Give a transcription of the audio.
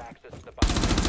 access to the bomb.